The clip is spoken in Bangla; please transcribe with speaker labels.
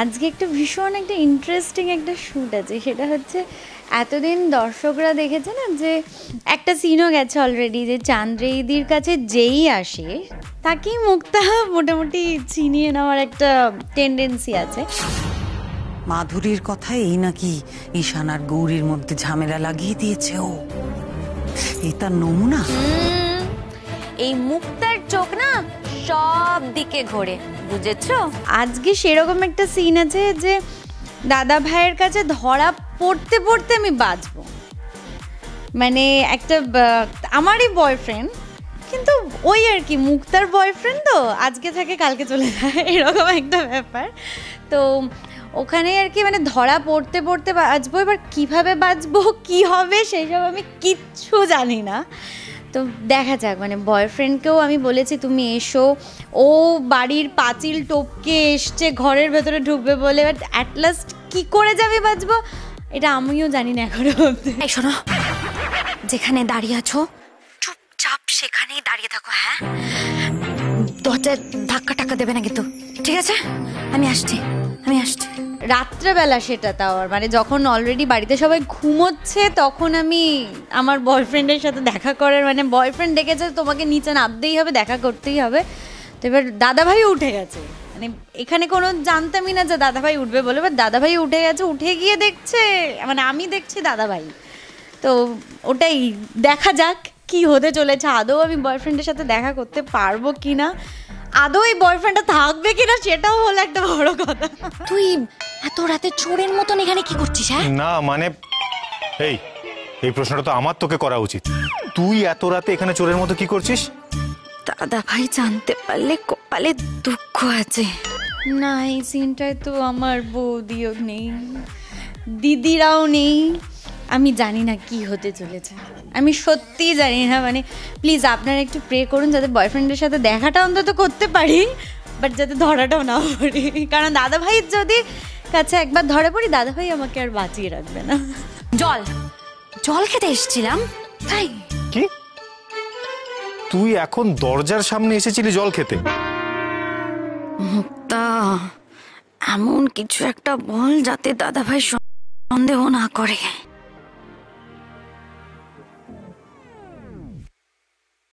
Speaker 1: আজকে একটা ভীষণ একটা ইন্টারেস্টিং একটা শ্যুট আছে। সেটা হচ্ছে এতদিন দর্শকরা দেখেছে না যে একটা সিনও গেছে অলরেডি যে চান্দ্রেইদির কাছে যেই আসে তাকেই মুক্তা মোটামুটি চিনিয়ে নেওয়ার একটা টেন্ডেন্সি আছে।
Speaker 2: মাধুরীর কথা এই নাকি ঈশান আর গৌরীর মধ্যে ঝামেলা লাগিয়ে দিয়েছে ও। এই তার নমুনা?
Speaker 3: এই মুক্তার চোখ না সব দিকে ঘোরে, বুঝেছ?
Speaker 1: আজকে সেরকম একটা সিন আছে যে দাদা ভাইয়ের কাছে ধরা পড়তে পড়তে আমি বাঁচবো। মানে একটা আমারই বয়ফ্রেন্ড কিন্তু ওই আর কি, মুক্তার বয়ফ্রেন্ড তো, আজকে থাকে, কালকে চলে যায়, এরকম একটা ব্যাপার। তো ওখানে আর কি মানে ধরা পড়তে পড়তে বাঁচবো, এবার কীভাবে বাঁচবো, কি হবে, সেসব আমি কিচ্ছু জানি না। তো দেখা যাক মানে বয়ফ্রেন্ডকেও আমি বলেছি, তুমি এসো। ও বাড়ির পাঁচিল টপকে এসছে, ঘরের ভেতরে ঢুকবে বলে বাট অ্যাট লাস্ট কি করে যাবে বাঁচবো? এটা আমিও জানি না
Speaker 3: এখনও শোনো, যেখানে দাঁড়িয়ে আছো, চুপচাপ সেখানেই দাঁড়িয়ে থাকো হ্যাঁ? দরজায় ধাক্কা টাক্কা দেবে না কিন্তু, ঠিক আছে? আমি আসছি আমি আসছি।
Speaker 1: রাত্রেবেলা সেটা তাও আর। মানে যখন অলরেডি বাড়িতে সবাই ঘুমোচ্ছে, তখন আমি আমার বয়ফ্রেন্ডের সাথে দেখা করার মানে বয়ফ্রেন্ড ডেকেছে, তোমাকে নিচে নামতেই হবে, দেখা করতেই হবে। তো এবার দাদাভাই উঠে গেছে। মানে এখানে কোনো জানতামই না যে দাদাভাই উঠবে বলে এবার দাদাভাই উঠে গেছে, উঠে গিয়ে দেখছে মানে আমি দেখছি দাদাভাই। তো ওটাই, দেখা যাক কি হতে চলেছে। আদৌ আমি বয়ফ্রেন্ডের সাথে দেখা করতে পারব কি না আদৌ এই বয়ফ্রেন্ডটা থাকবে কিনা, সেটাও হলো একটা বড় কথা।
Speaker 3: তুই এত রাতে চোরের মতন এখানে কি করছিস হ্যাঁ?
Speaker 4: না মানে এই এই প্রশ্নটা তো আমার তোকে করা উচিত। তুই এত রাতে এখানে চোরের মতো কি করছিস?
Speaker 3: দাদা ভাই জানতে পারলে কপালে দুঃখ আছে।
Speaker 1: না এই সিনটায় তো আমার বৌদিও নেই দিদিরাও নেই। আমি জানি না কি হতে চলেছে। আমি সত্যিই জানি না মানে প্লিজ আপনারা একটু প্রে করুন যাতে বয়ফ্রেন্ডের সাথে দেখাটা অন্তত করতে পারি বাট যাতে ধরাটাও না পড়ি। কারণ দাদা ভাইয়ের যদি কাছে একবার ধরে পড়ি দাদা ভাই আমাকে আর বাঁচিয়ে রাখবে না।
Speaker 3: জল জল খেতে এসেছিলাম। তাই।
Speaker 4: কি? তুই এখন দরজার সামনে এসেছিলি জল খেতে?
Speaker 3: তা এমন কিছু একটা বল যাতে দাদা ভাই সন্দেহ না করে।